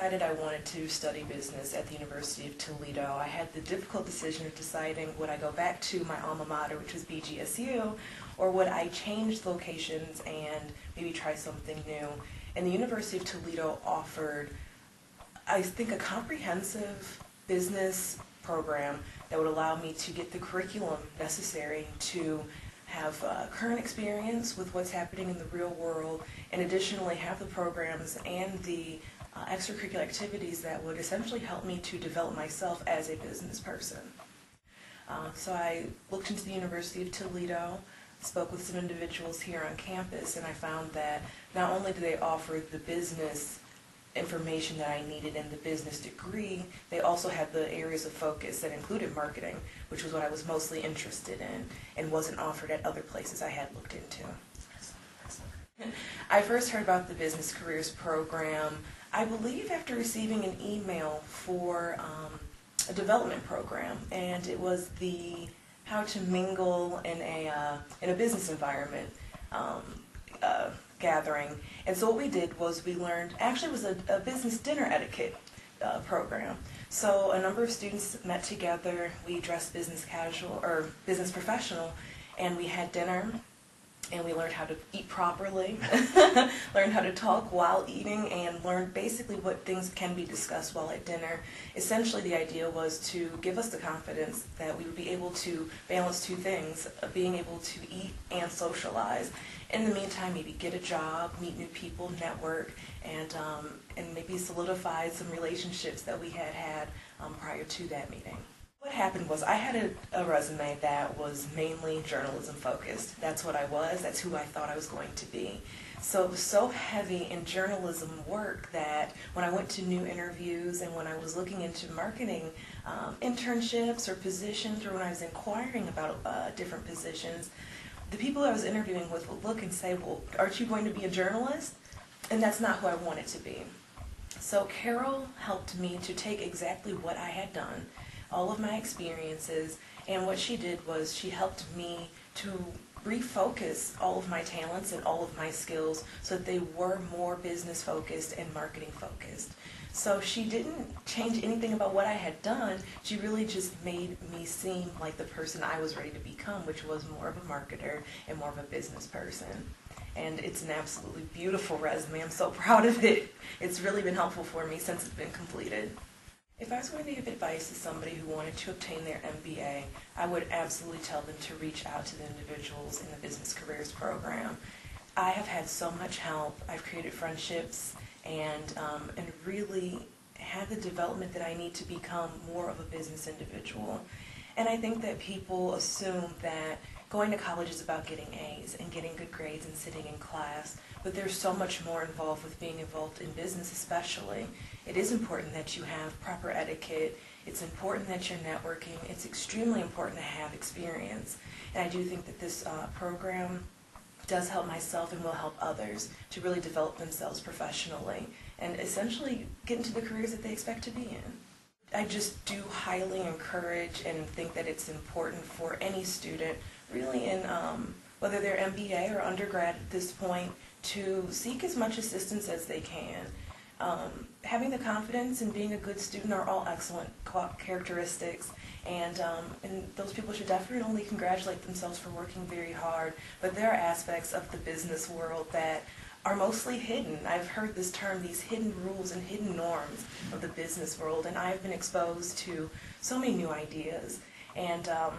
decided I wanted to study business at the University of Toledo, I had the difficult decision of deciding would I go back to my alma mater, which was BGSU, or would I change locations and maybe try something new. And the University of Toledo offered, I think, a comprehensive business program that would allow me to get the curriculum necessary to have uh, current experience with what's happening in the real world, and additionally have the programs and the uh, extracurricular activities that would essentially help me to develop myself as a business person. Uh, so I looked into the University of Toledo, spoke with some individuals here on campus, and I found that not only do they offer the business information that I needed in the business degree, they also had the areas of focus that included marketing, which was what I was mostly interested in and wasn't offered at other places I had looked into. I first heard about the Business Careers Program, I believe after receiving an email for um, a development program, and it was the how to mingle in a, uh, in a business environment um, uh, gathering. And so what we did was we learned, actually it was a, a business dinner etiquette uh, program. So a number of students met together, we dressed business casual, or business professional, and we had dinner, and we learned how to eat properly, learned how to talk while eating, and learned basically what things can be discussed while at dinner. Essentially, the idea was to give us the confidence that we would be able to balance two things, uh, being able to eat and socialize. In the meantime, maybe get a job, meet new people, network, and, um, and maybe solidify some relationships that we had had um, prior to that meeting. What happened was I had a, a, resume that was mainly journalism focused. That's what I was. That's who I thought I was going to be. So it was so heavy in journalism work that when I went to new interviews and when I was looking into marketing um, internships or positions or when I was inquiring about uh, different positions, the people I was interviewing with would look and say, well, aren't you going to be a journalist? And that's not who I wanted to be. So Carol helped me to take exactly what I had done all of my experiences, and what she did was she helped me to refocus all of my talents and all of my skills so that they were more business focused and marketing focused. So she didn't change anything about what I had done. She really just made me seem like the person I was ready to become, which was more of a marketer and more of a business person. And it's an absolutely beautiful resume. I'm so proud of it. It's really been helpful for me since it's been completed. If I was going to give advice to somebody who wanted to obtain their MBA, I would absolutely tell them to reach out to the individuals in the Business Careers Program. I have had so much help. I've created friendships and, um, and really had the development that I need to become more of a business individual. And I think that people assume that going to college is about getting A's and getting good grades and sitting in class, but there's so much more involved with being involved in business especially. It is important that you have proper etiquette. It's important that you're networking. It's extremely important to have experience. And I do think that this uh, program does help myself and will help others to really develop themselves professionally and essentially get into the careers that they expect to be in. I just do highly encourage and think that it's important for any student, really in um, whether they're MBA or undergrad at this point, to seek as much assistance as they can. Um, having the confidence and being a good student are all excellent characteristics, and, um, and those people should definitely congratulate themselves for working very hard. But there are aspects of the business world that are mostly hidden. I've heard this term, these hidden rules and hidden norms of the business world, and I've been exposed to so many new ideas. And um,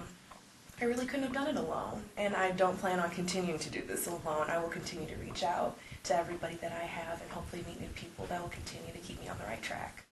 I really couldn't have done it alone. And I don't plan on continuing to do this alone. I will continue to reach out to everybody that I have and hopefully meet new people that will continue to keep me on the right track.